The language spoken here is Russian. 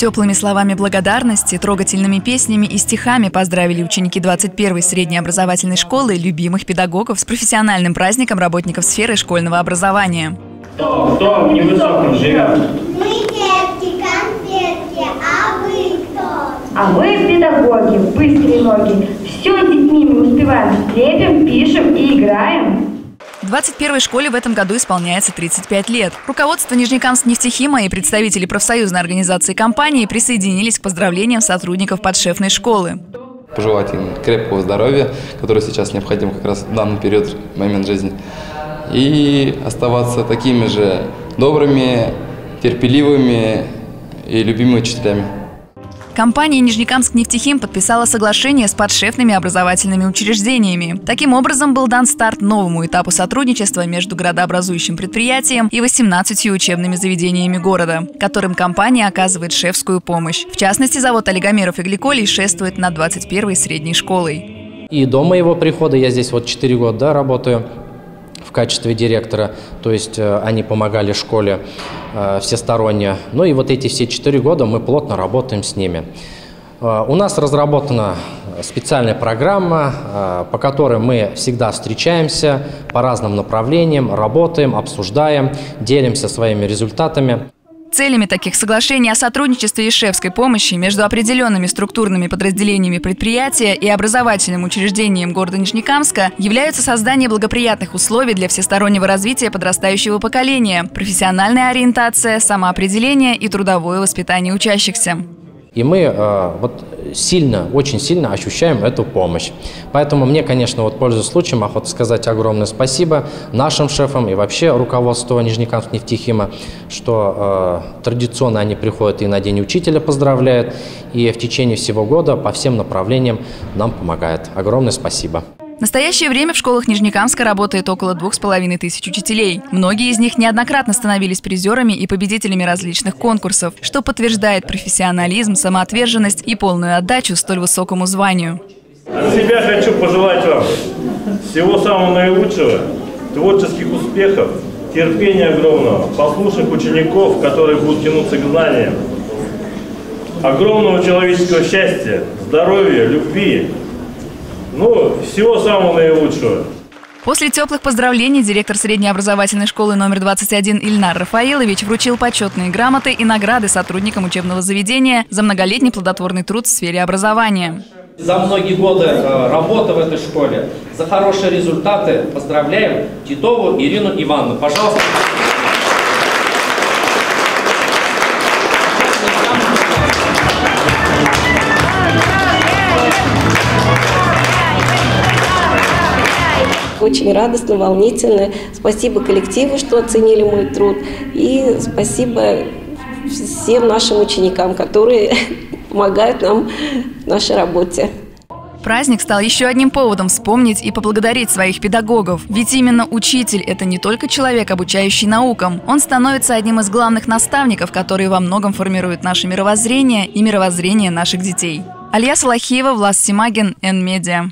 Теплыми словами благодарности, трогательными песнями и стихами поздравили ученики 21-й средней образовательной школы любимых педагогов с профессиональным праздником работников сферы школьного образования. Кто, кто в невысоком живет? Мы детки, конфетки, а вы кто? А мы педагоги, быстрые ноги. Все с детьми мы успеваем. Лепим, пишем и играем. 21-й школе в этом году исполняется 35 лет. Руководство Нижнекамск нефтехима и представители профсоюзной организации компании присоединились к поздравлениям сотрудников подшефной школы. Пожелать им крепкого здоровья, которое сейчас необходимо как раз в данный период, момент жизни. И оставаться такими же добрыми, терпеливыми и любимыми учителями. Компания «Нижнекамск нефтехим» подписала соглашение с подшефными образовательными учреждениями. Таким образом, был дан старт новому этапу сотрудничества между градообразующим предприятием и 18 учебными заведениями города, которым компания оказывает шефскую помощь. В частности, завод «Олигомеров и Гликолий» шествует над 21-й средней школой. И до моего прихода, я здесь вот 4 года да, работаю, в качестве директора, то есть э, они помогали школе э, всесторонне. Ну и вот эти все четыре года мы плотно работаем с ними. Э, у нас разработана специальная программа, по которой мы всегда встречаемся по разным направлениям, работаем, обсуждаем, делимся своими результатами. Целями таких соглашений о сотрудничестве и шефской помощи между определенными структурными подразделениями предприятия и образовательным учреждением города Нижнекамска являются создание благоприятных условий для всестороннего развития подрастающего поколения, профессиональная ориентация, самоопределение и трудовое воспитание учащихся. И мы э, вот сильно, очень сильно ощущаем эту помощь. Поэтому мне, конечно, вот пользуясь случаем, охота сказать огромное спасибо нашим шефам и вообще руководству Нижнекамск нефтехима, что э, традиционно они приходят и на День учителя поздравляют, и в течение всего года по всем направлениям нам помогают. Огромное спасибо. В настоящее время в школах Нижнекамска работает около двух с половиной тысяч учителей. Многие из них неоднократно становились призерами и победителями различных конкурсов, что подтверждает профессионализм, самоотверженность и полную отдачу столь высокому званию. От себя хочу пожелать вам всего самого наилучшего, творческих успехов, терпения огромного, послушных учеников, которые будут тянуться к знаниям, огромного человеческого счастья, здоровья, любви, ну, всего самого наилучшего. После теплых поздравлений директор средней образовательной школы номер 21 Ильнар Рафаилович вручил почетные грамоты и награды сотрудникам учебного заведения за многолетний плодотворный труд в сфере образования. За многие годы э, работы в этой школе, за хорошие результаты поздравляем Титову Ирину Ивановну. Пожалуйста. Очень радостно, волнительно. Спасибо коллективу, что оценили мой труд. И спасибо всем нашим ученикам, которые помогают нам в нашей работе. Праздник стал еще одним поводом вспомнить и поблагодарить своих педагогов. Ведь именно учитель – это не только человек, обучающий наукам. Он становится одним из главных наставников, которые во многом формируют наше мировоззрение и мировоззрение наших детей. Алия Салахиева, Влас Симагин, Н-Медиа.